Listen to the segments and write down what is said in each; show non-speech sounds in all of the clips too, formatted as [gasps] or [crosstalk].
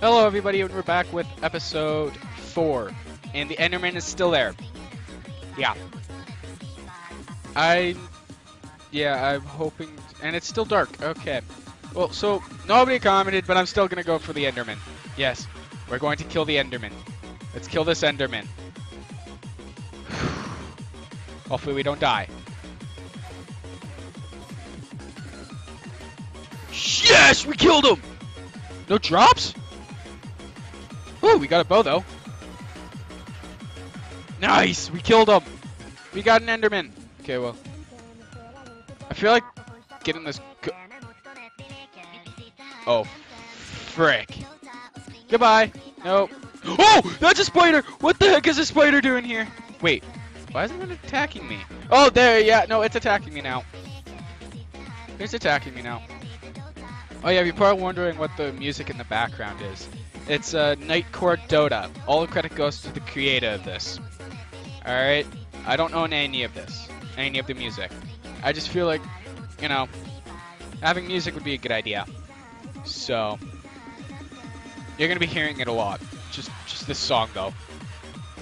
Hello, everybody, and we're back with episode four, and the Enderman is still there. Yeah. I, yeah, I'm hoping, and it's still dark. Okay. Well, so nobody commented, but I'm still gonna go for the Enderman. Yes, we're going to kill the Enderman. Let's kill this Enderman. [sighs] Hopefully, we don't die. Yes, we killed him. No drops? Ooh, we got a bow though. Nice, we killed him. We got an Enderman. Okay, well, I feel like getting this. oh, frick. Goodbye. Nope. [gasps] Oh, that's a spider. What the heck is a spider doing here? Wait, why isn't it attacking me? Oh, there. Yeah, no, it's attacking me now. It's attacking me now. Oh yeah, you're probably wondering what the music in the background is. It's uh, Nightcore Dota. All the credit goes to the creator of this. Alright? I don't own any of this. Any of the music. I just feel like, you know, having music would be a good idea. So, you're gonna be hearing it a lot. Just, just this song though.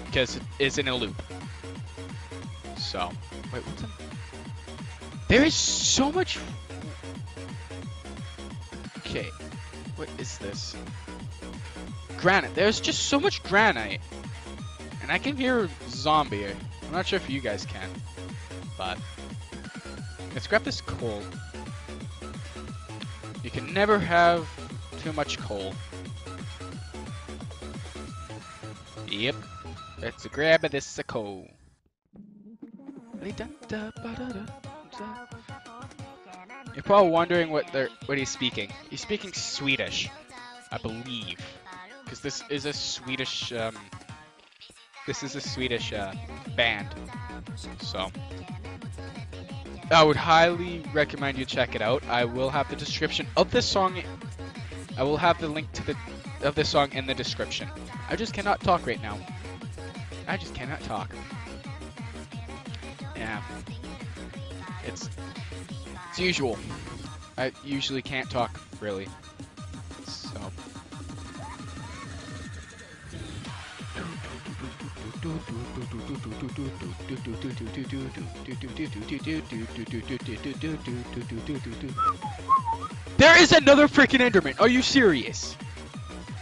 Because it is in a loop. So, wait, what's in... There is so much Okay. What is this? Granite. There's just so much granite. And I can hear zombie. I'm not sure if you guys can. But let's grab this coal. You can never have too much coal. Yep. Let's grab this coal. You're probably wondering what they're what he's speaking. He's speaking Swedish, I believe, because this is a Swedish um, this is a Swedish uh, band. So I would highly recommend you check it out. I will have the description of this song. I will have the link to the of this song in the description. I just cannot talk right now. I just cannot talk. Yeah. It's it's usual. I usually can't talk, really. There is another freaking Enderman. Are you serious?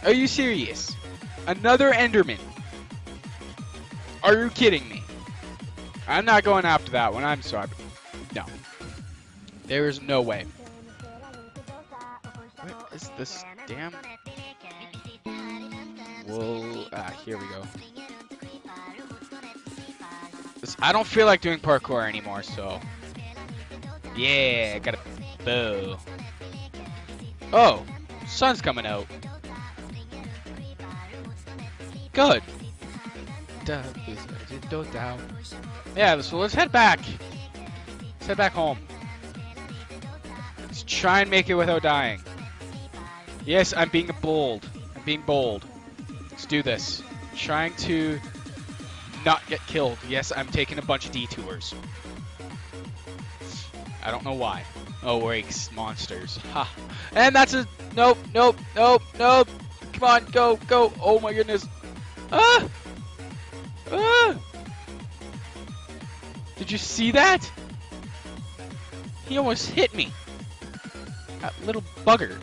Are you serious? Another Enderman. Are you kidding me? I'm not going after that one. I'm sorry. No. There is no way. Is this damn? Whoa! Ah, here we go. I don't feel like doing parkour anymore, so. Yeah, I got a bow. Oh, sun's coming out. Good. Yeah, so let's head back. Let's head back home. Let's try and make it without dying. Yes, I'm being bold. I'm being bold. Let's do this. Trying to not get killed. Yes, I'm taking a bunch of detours. I don't know why. Oh, wakes monsters. Ha. And that's a nope, nope, nope, nope. Come on, go, go. Oh my goodness. Ah! Ah! Did you see that? He almost hit me. That little bugger.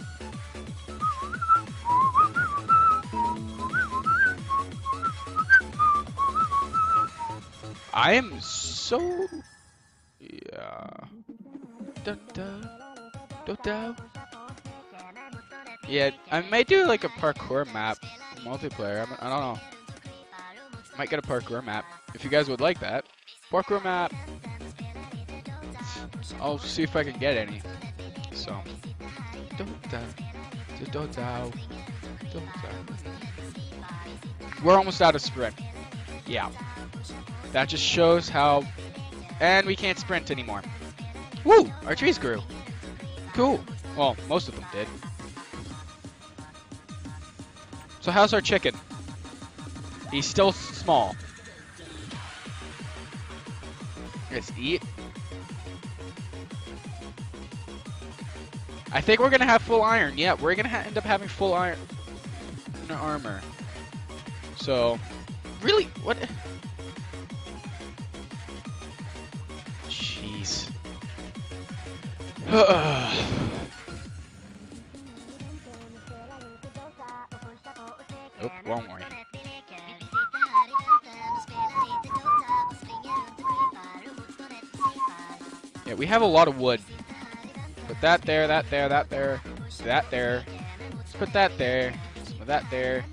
I am so yeah. Da, da, da, da. Yeah, I might do like a parkour map multiplayer. I don't know. Might get a parkour map if you guys would like that. Parkour map. I'll see if I can get any. So. We're almost out of sprint. Yeah. That just shows how... And we can't sprint anymore. Woo! Our trees grew. Cool. Well, most of them did. So how's our chicken? He's still small. Let's eat. I think we're gonna have full iron. Yeah, we're gonna end up having full iron. armor. So, really, what? Oop, wrong way. Yeah, we have a lot of wood. Put that there, that there, that there, that there. Let's put that there, of that there.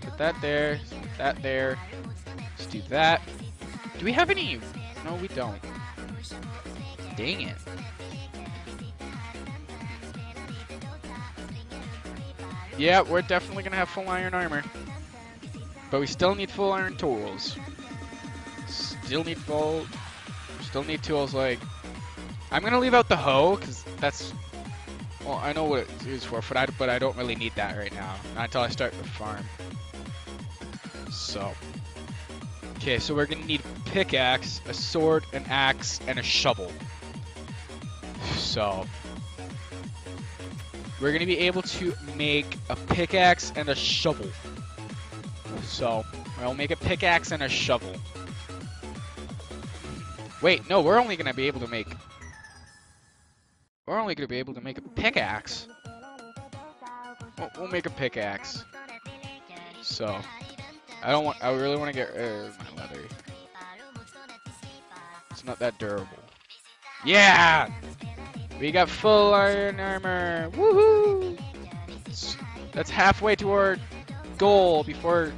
Put that there, that there. Let's do that. Do we have any? No, we don't. Dang it. Yeah, we're definitely gonna have full iron armor. But we still need full iron tools. Still need full... Still need tools like... I'm gonna leave out the hoe, because that's... Well, I know what it's used for, but I, but I don't really need that right now. Not until I start the farm. So... Okay, so we're gonna need a pickaxe, a sword, an axe, and a shovel. So... We're gonna be able to make a pickaxe and a shovel. So, I'll make a pickaxe and a shovel. Wait, no, we're only gonna be able to make... We're only gonna be able to make a pickaxe. We'll, we'll make a pickaxe. So, I don't want, I really want to get rid of my leather. It's not that durable. Yeah! We got full iron armor. Woohoo! That's halfway to our goal before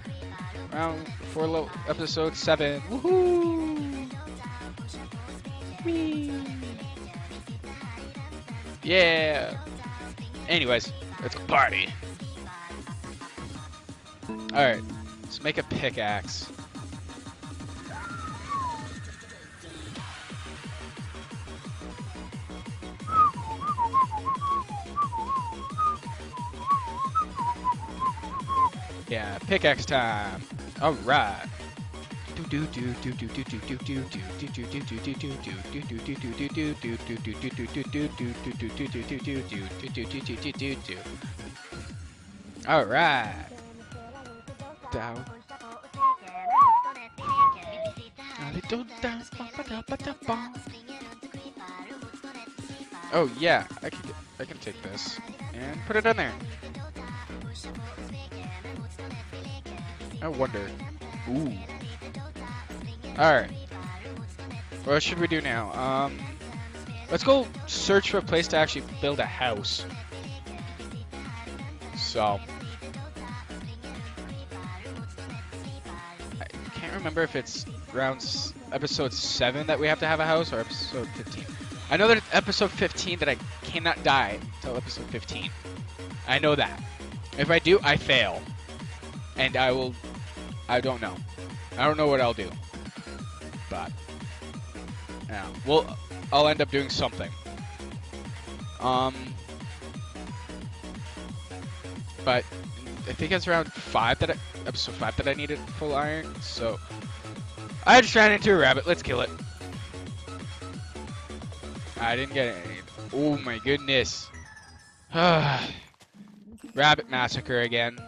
round before episode seven. Woohoo! Whee! Yeah. Anyways, let's party. All right, let's make a pickaxe. Yeah, pickaxe time. All right. All right. Down. Oh yeah, I can I can take this and put it in there. I wonder. Ooh. Alright. What should we do now? Um, let's go search for a place to actually build a house. So. I can't remember if it's around episode 7 that we have to have a house or episode 15. I know that episode 15 that I cannot die until episode 15. I know that. If I do, I fail. And I will I don't know. I don't know what I'll do. But yeah, well, I'll end up doing something. Um, but I think it's around five that I, episode five that I needed full iron. So I just ran into a rabbit. Let's kill it. I didn't get any. Oh my goodness. [sighs] rabbit massacre again.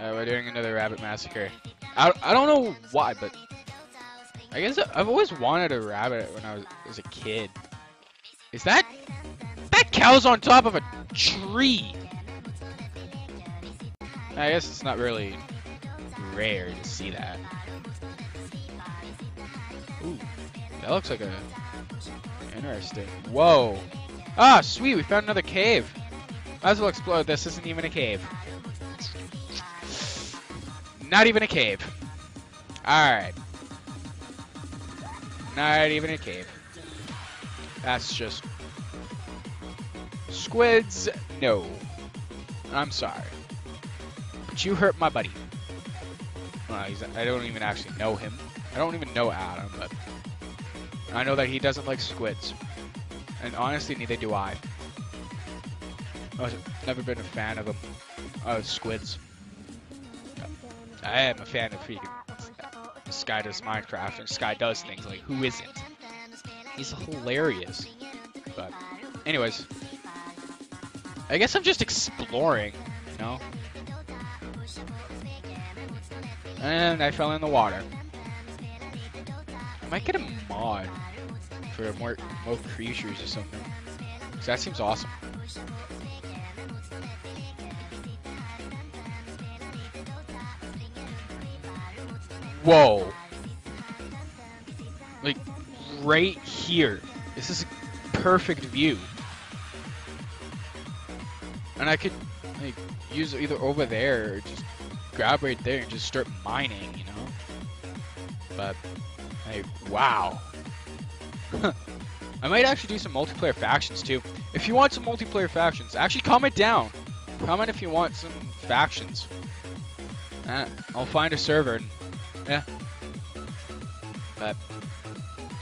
Uh, we're doing another rabbit massacre. I, I don't know why, but I guess I've always wanted a rabbit when I was, was a kid. Is that that cow's on top of a tree? I guess it's not really rare to see that. Ooh, that looks like a interesting. Whoa! Ah, sweet, we found another cave. Might as well explore. This isn't even a cave. Not even a cave. Alright. Not even a cave. That's just... Squids, no. I'm sorry. But you hurt my buddy. Well, I don't even actually know him. I don't even know Adam, but... I know that he doesn't like squids. And honestly, neither do I. I've never been a fan of. Of squids. I am a fan of freaking Sky does Minecraft, and Sky does things like who isn't? He's hilarious. But, anyways, I guess I'm just exploring, you know? And I fell in the water. I might get a mod for more, more creatures or something. Cause that seems awesome. Whoa. Like, right here. This is a perfect view. And I could, like, use either over there or just grab right there and just start mining, you know? But, like, wow. [laughs] I might actually do some multiplayer factions too. If you want some multiplayer factions, actually comment down. Comment if you want some factions. Uh, I'll find a server and yeah. But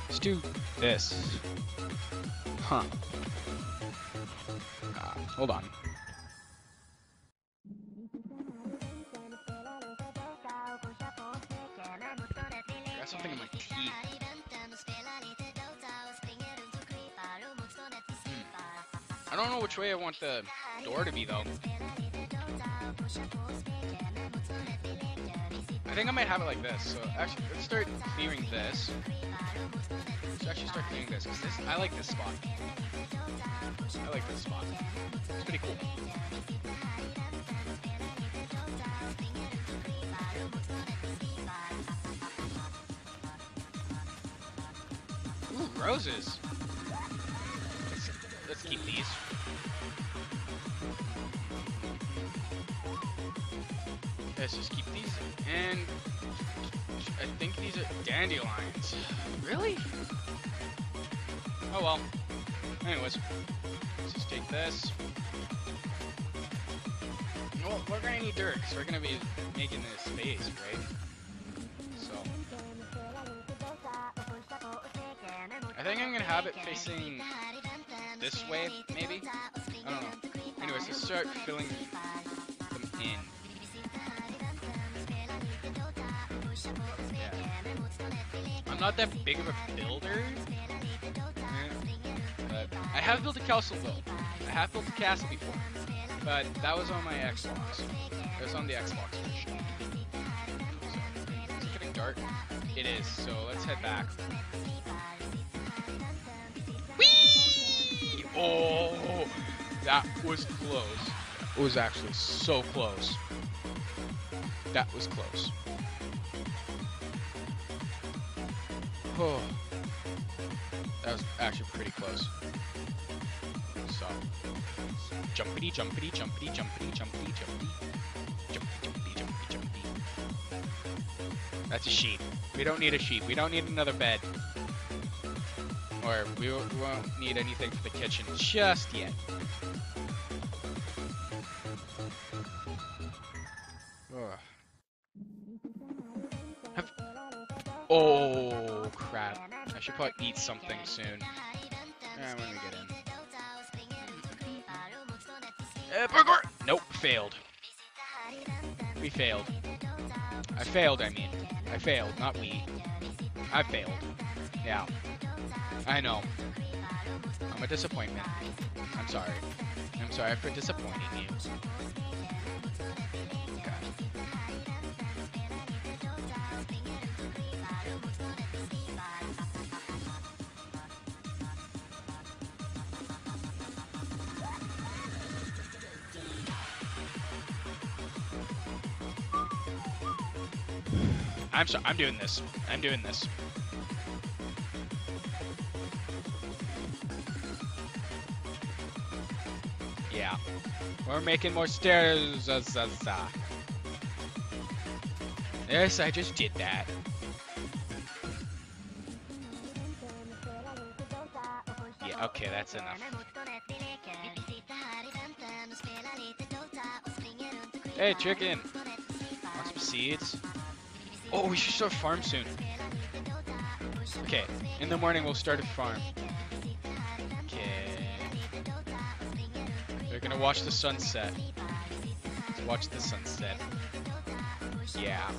let's do this. Huh. Uh, hold on. Something in my teeth. I don't know which way I want the door to be though. Think I might have it like this. So actually, let's start clearing this. Let's actually start clearing this because this I like this spot. I like this spot. It's pretty cool. Ooh, roses. Let's, let's keep these. Let's just keep these. And I think these are dandelions. Really? Oh well. Anyways, let's just take this. Well, we're gonna need dirt, because we're gonna be making this space, right? So. I think I'm gonna have it facing this way, maybe? I don't know. Anyways, let's start filling I'm not that big of a builder, I have built a castle though. I have built a castle before, but that was on my Xbox. It was on the Xbox version. Is it getting dark? It is. So let's head back. Whee! Oh, that was close. It was actually so close. That was close. Oh. That was actually pretty close. So. Jumpity, jumpity, jumpity, jumpity, jumpity, jumpity. Jumpity, jumpity, jumpity, jumpity. That's a sheep. We don't need a sheep. We don't need another bed. Or we won't need anything for the kitchen just yet. Eat something soon. Yeah, when we get in. Uh, burger! Nope, failed. We failed. I failed, I mean. I failed, not we. I failed. Yeah. I know. I'm a disappointment. I'm sorry. I'm sorry for disappointing you. I'm sorry. I'm doing this. I'm doing this. Yeah. We're making more stairs. Yes, I just did that. Yeah, okay, that's enough. Hey, chicken! Want some seeds? Oh, we should start farm soon. Okay, in the morning we'll start a farm. Okay. We're gonna watch the sunset. Let's watch the sunset. Yeah.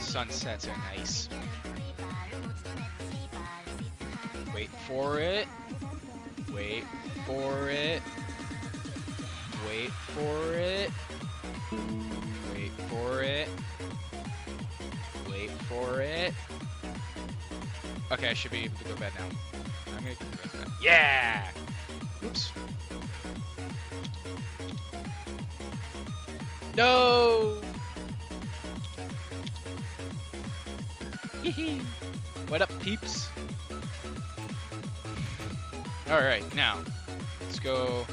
Sunsets are nice. Wait for it. Wait for it. Wait for it. Okay, I should be able to go to bed now. I'm gonna go to bed. Yeah! Oops. No! what up, peeps? Alright, now, let's go.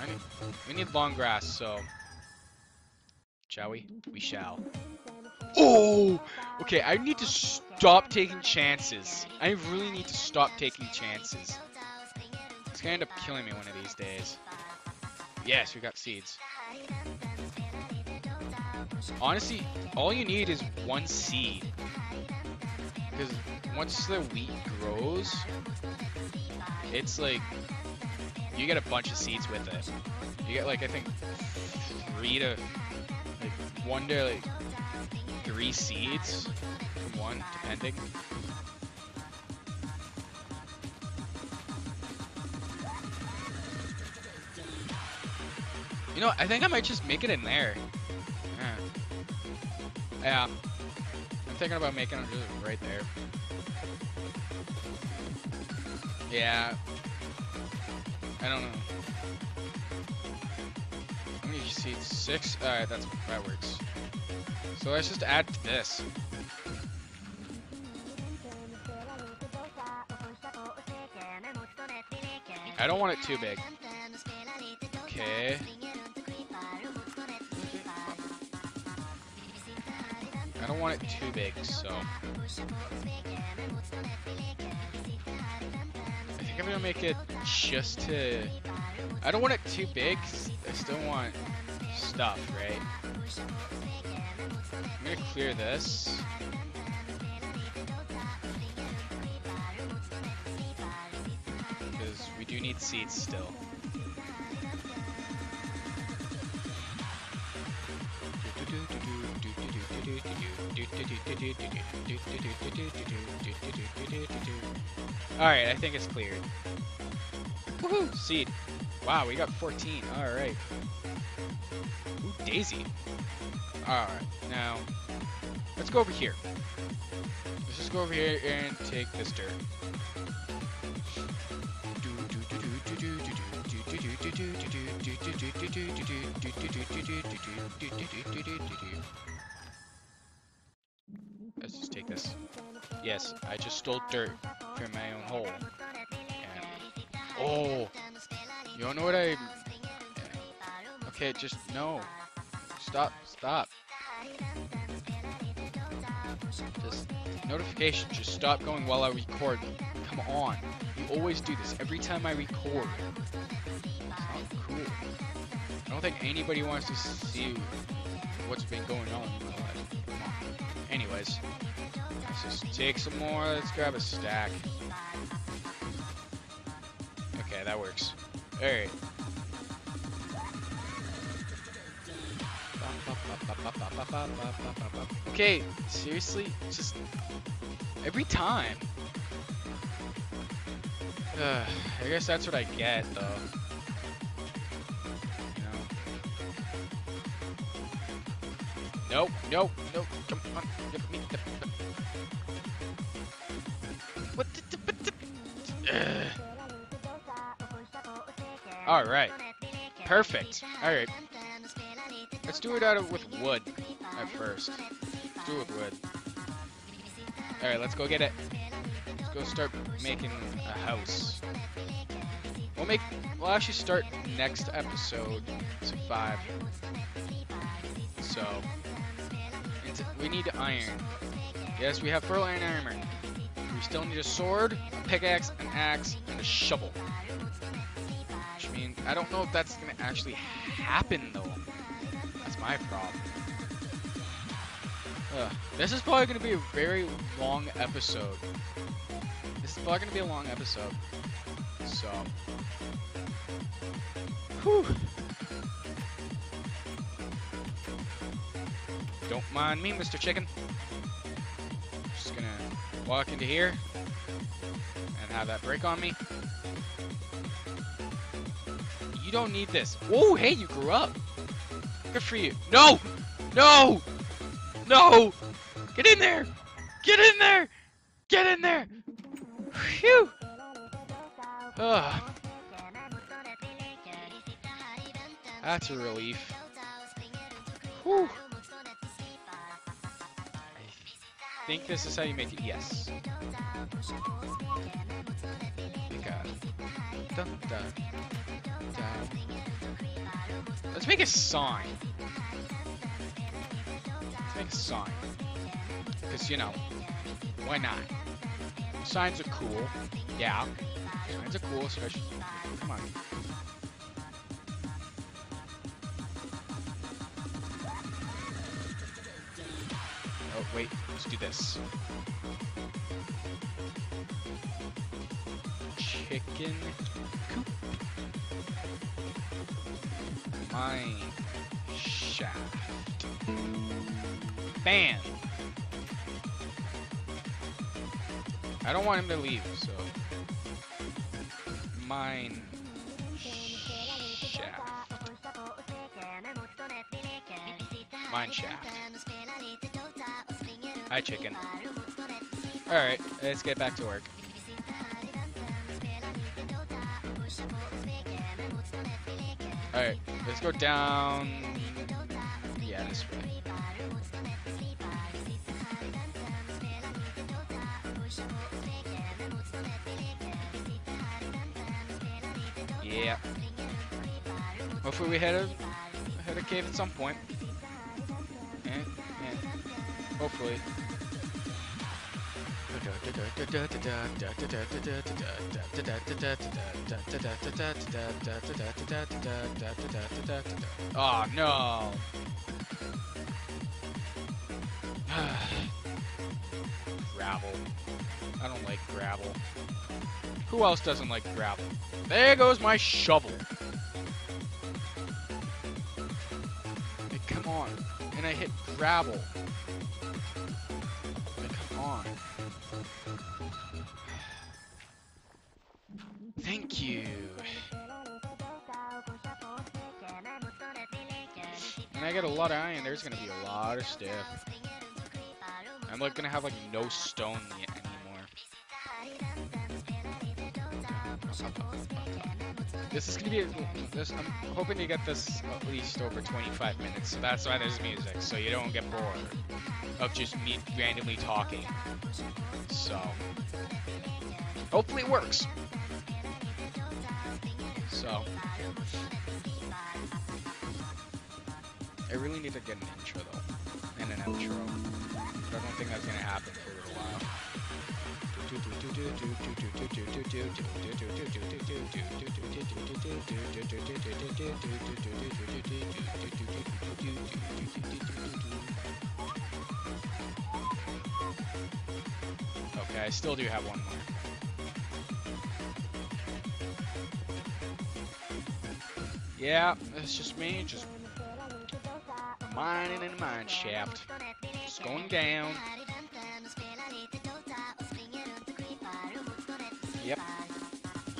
I need, we need long grass, so. Shall we? We shall. Oh! Okay, I need to stop taking chances. I really need to stop taking chances. It's gonna end up killing me one of these days. Yes, we got seeds. Honestly, all you need is one seed. Because once the wheat grows, it's like, you get a bunch of seeds with it. You get like, I think, three to, like, one to like, three seeds one, depending. You know, I think I might just make it in there. Yeah. yeah. I'm thinking about making it just right there. Yeah. I don't know. How many seats? Six? Alright, that's that works. So let's just add to this. I don't want it too big. Okay. I don't want it too big, so. I think I'm gonna make it just to. I don't want it too big. I still want stuff, right? I'm gonna clear this. Seeds still. Alright, I think it's cleared. Woohoo! Seed. Wow, we got 14. Alright. Ooh, Daisy. Alright, now, let's go over here. Let's just go over here and take this dirt. Let's just take this. Yes, I just stole dirt from my own hole. And, oh, you don't know what I... Okay, just no. Stop, stop. Just notification, just stop going while I record. Come on. You always do this every time I record. Don't think anybody wants to see what's been going on in my life. Anyways, let's just take some more. Let's grab a stack. Okay, that works. Alright. Okay, seriously? Just every time. Uh, I guess that's what I get, though. Nope, nope. Come on, give me. What the? the, the uh. All right. Perfect. All right. Let's do it out of with wood at first. Let's do it with wood. All right, let's go get it. Let's go start making a house. We'll make. We'll actually start next episode. It's five. So we need iron. Yes, we have full iron armor. We still need a sword, a pickaxe, an axe, and a shovel. Which means I don't know if that's gonna actually happen though. That's my problem. Ugh. This is probably gonna be a very long episode. This is probably gonna be a long episode. So. Whew. Don't mind me, Mr. Chicken. Just gonna walk into here and have that break on me. You don't need this. Oh, hey, you grew up. Good for you. No! No! No! Get in there! Get in there! Get in there! Phew! Ugh. That's a relief. Whew. Think this is how you make it. Yes. Let's make a sign. Let's make a sign. Because, you know, why not? Signs are cool. Yeah. Signs are cool, especially. Come on. Wait. Let's do this. Chicken coop. Mine shaft. Bam! I don't want him to leave, so. Mine shaft. Mine shaft. Hi, chicken. Alright, let's get back to work. Alright, let's go down. Yeah. Yeah. Hopefully we hit a hit a cave at some point. And, and hopefully. Oh no. [sighs] gravel. I don't like gravel. Who else doesn't like gravel? There goes my shovel. Hey, come on. And I hit gravel. Lot of iron, there's gonna be a lot of stuff. I'm like gonna have like no stone anymore. This is gonna be this. I'm hoping to get this at least over 25 minutes. So that's why there's music, so you don't get bored of just me randomly talking. So hopefully it works. So I really need to get an intro though, and an outro. But I don't think that's gonna happen for a little while. Okay, I still do have one more. Yeah, it's just me, just mining in the mine shaft. Just going down. Yep.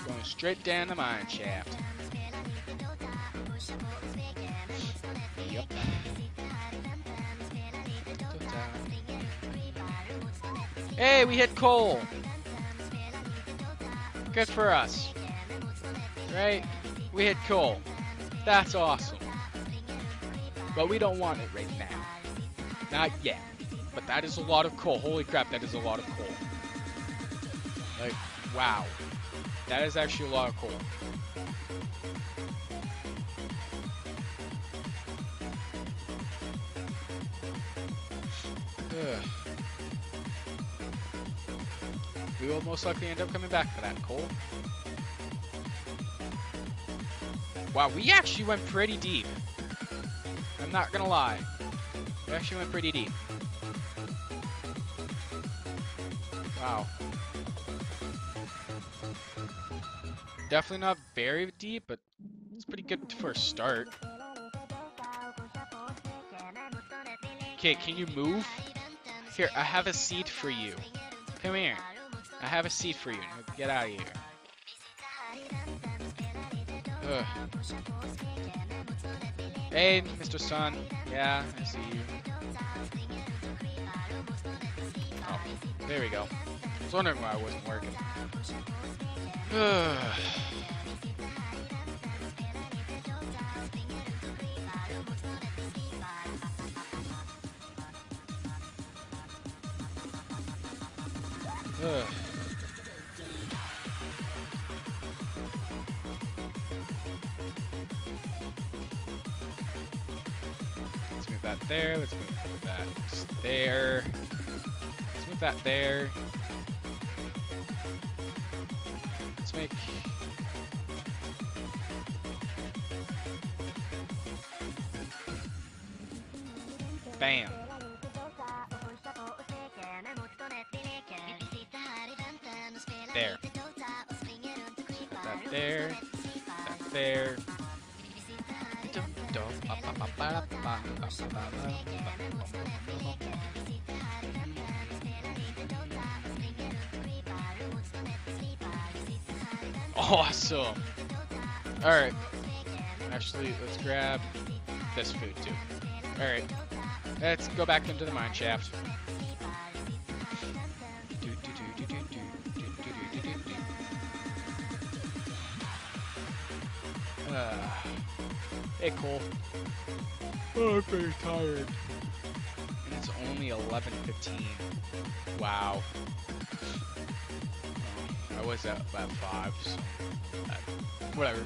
Going straight down the mine shaft. Yep. Hey, we hit coal. Good for us. Right? We hit coal. That's awesome. But we don't want it right now. Not yet. But that is a lot of coal. Holy crap, that is a lot of coal. Like, wow. That is actually a lot of coal. We will most likely end up coming back for that coal. Wow, we actually went pretty deep. I'm not gonna lie. We actually went pretty deep. Wow. Definitely not very deep, but it's pretty good for a start. Okay, can you move? Here, I have a seat for you. Come here. I have a seat for you. Get out of here. Ugh. Hey, Mr. Sun. Yeah, I see you. Oh, there we go. I was wondering why it wasn't working. [sighs] Ugh. Move that there. Let's move that there. Let's move that there. Let's make. Bam. Awesome. Alright. Actually, let's grab this food too. Alright. Let's go back into the mine shaft. Uh, hey, coal. Oh, I'm very tired. And it's only 11.15. Wow. I was at about 5, so... Uh, whatever.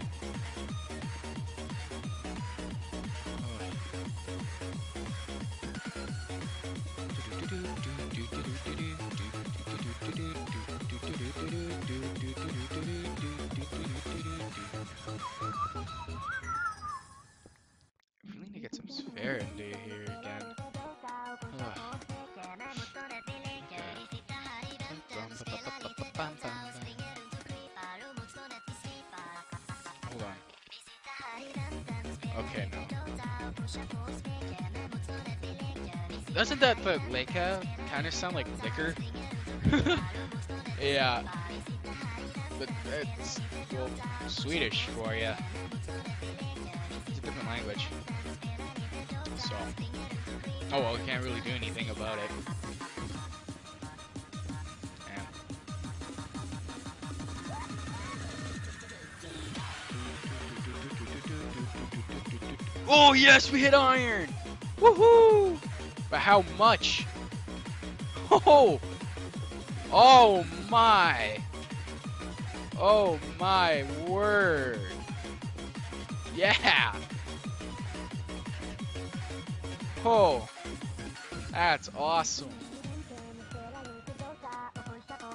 Kind of sound like liquor? [laughs] yeah. But it's, well, Swedish for you. It's a different language. So. Oh well, we can't really do anything about it. Oh yes, we hit iron! Woohoo! But how much? Oh! Oh my! Oh my word! Yeah! Oh! That's awesome.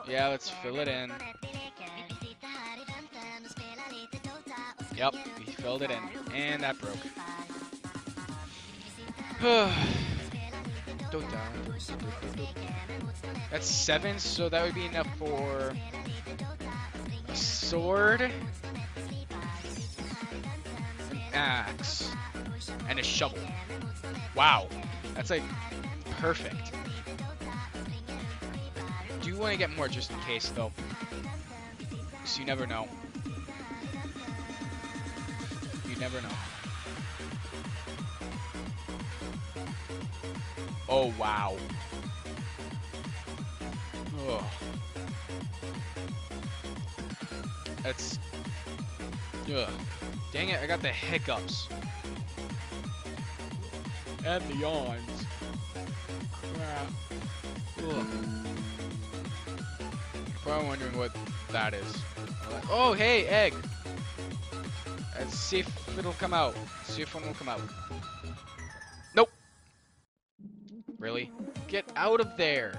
Yeah, let's fill it in. Yep, we filled it in. And that broke. [sighs] [sighs] [sighs] That's seven, so that would be enough for a sword, an axe, and a shovel. Wow, that's like perfect. Do you want to get more just in case, though. So you never know. You never know. Oh, wow. Ugh. That's... Ugh. Dang it, I got the hiccups. And the yawns. Crap. Ugh. Probably wondering what that is. Oh, hey, egg! Let's see if it'll come out. See if one will come out. Out of there!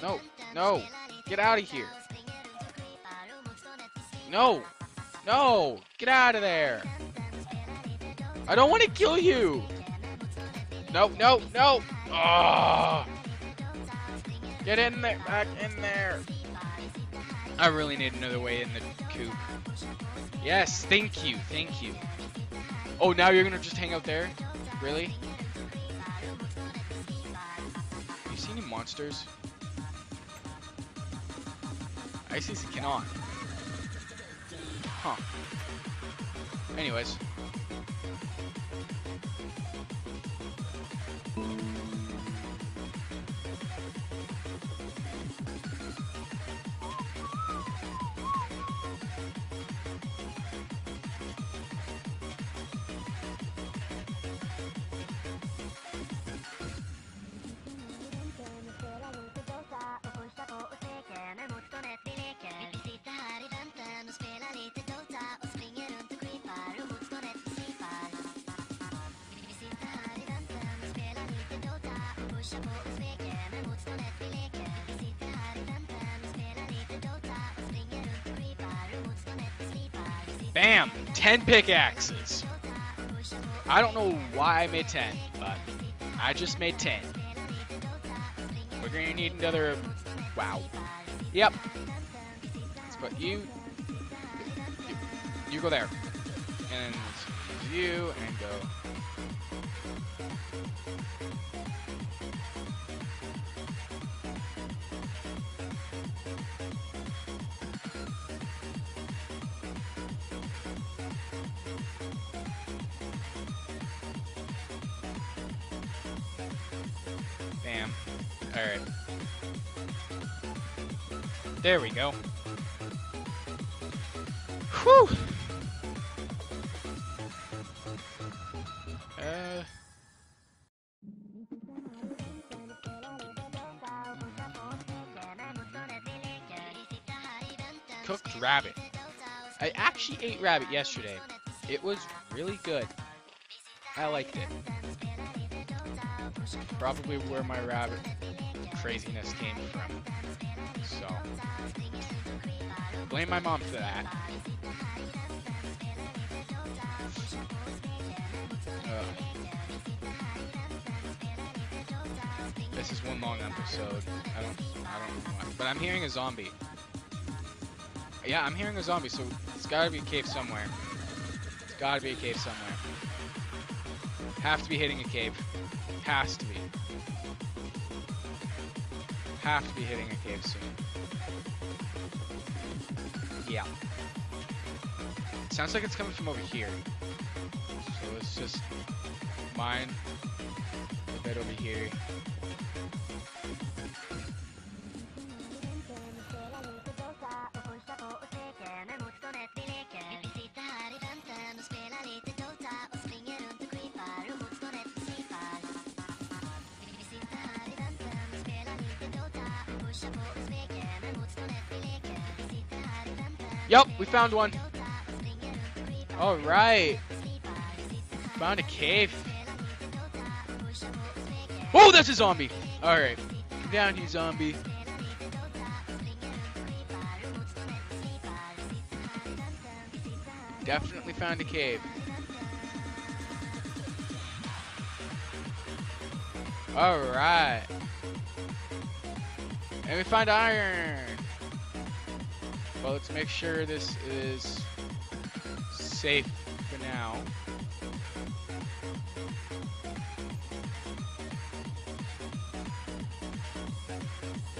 No, no! Get out of here! No! No! Get out of there! I don't want to kill you! No, no, no! Ah! Get in there, back in there. I really need another way in the coop. Yes, thank you, thank you. Oh, now you're gonna just hang out there? Really? You see any monsters? I see some cannot. Huh. Anyways. 10 pickaxes. I don't know why I made 10, but I just made 10. We're gonna need another... Wow. Yep. Let's put you... You, you go there. And you, and go... Alright. There we go. Whew! Uh... Cooked rabbit. I actually ate rabbit yesterday. It was really good. I liked it. Probably where my rabbit craziness came from. So, blame my mom for that. This is one long episode. I don't, I don't know why. But I'm hearing a zombie. Yeah, I'm hearing a zombie, so it's gotta be a cave somewhere. It's gotta be a cave somewhere. Have to be hitting a cave. Has to be. Have to be hitting a cave soon. Yeah. Sounds like it's coming from over here. So let's just mine a bit over here. Found one. All right. Found a cave. Oh, that's a zombie. All right. Down, you zombie. Definitely found a cave. All right. And we find iron. Well, let's make sure this is safe for now.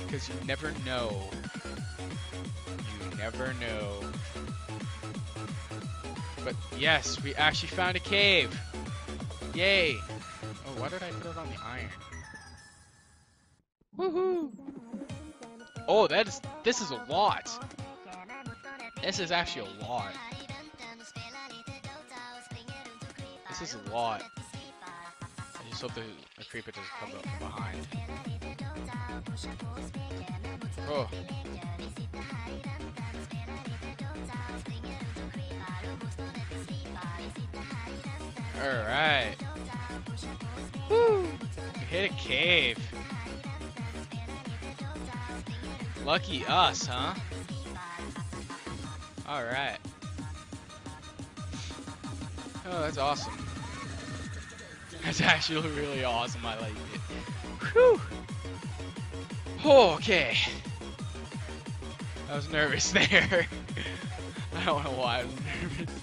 Because you never know. You never know. But yes, we actually found a cave. Yay. Oh, why did I put it on the iron? Woohoo! Oh, that is, this is a lot. This is actually a lot. This is a lot. I just hope the, the creeper doesn't come up behind. Oh. Alright. Woo! We hit a cave. Lucky us, huh? Alright. Oh, that's awesome. That's actually really awesome. I like it. Whew. Okay. I was nervous [laughs] there. I don't know why I was nervous.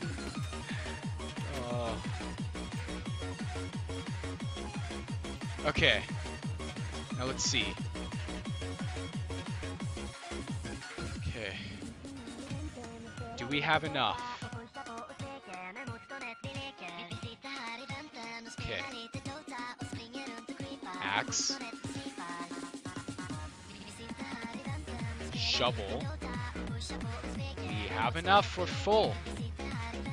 Oh. Okay. Now let's see. We have enough? Okay. Axe. Shovel. We have enough. We're full.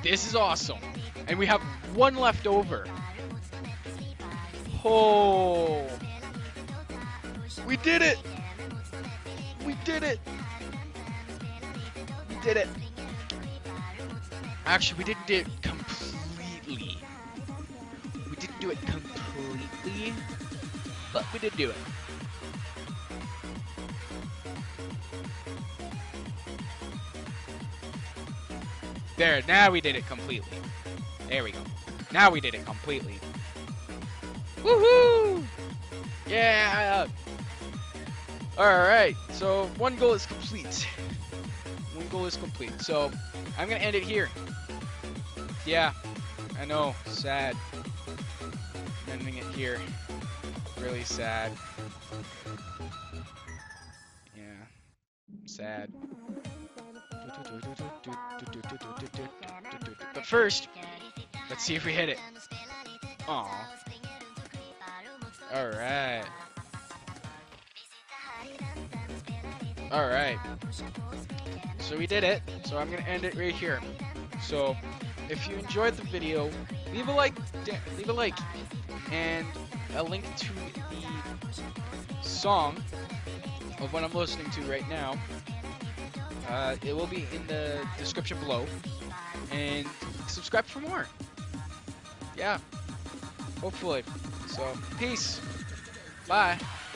This is awesome. And we have one left over. Oh. We did it. We did it. We did it. Actually, we didn't do it completely. We didn't do it completely, but we did do it. There, now we did it completely. There we go. Now we did it completely. Woohoo! Yeah! Alright, so one goal is complete. One goal is complete. So, I'm gonna end it here. Yeah, I know, sad. Ending it here. Really sad. Yeah, sad. But first, let's see if we hit it. Aw. Alright. Alright. So we did it. So I'm gonna end it right here. So if you enjoyed the video, leave a like leave a like and a link to the song of what I'm listening to right now. Uh, it will be in the description below. And subscribe for more. Yeah. Hopefully. So, peace. Bye.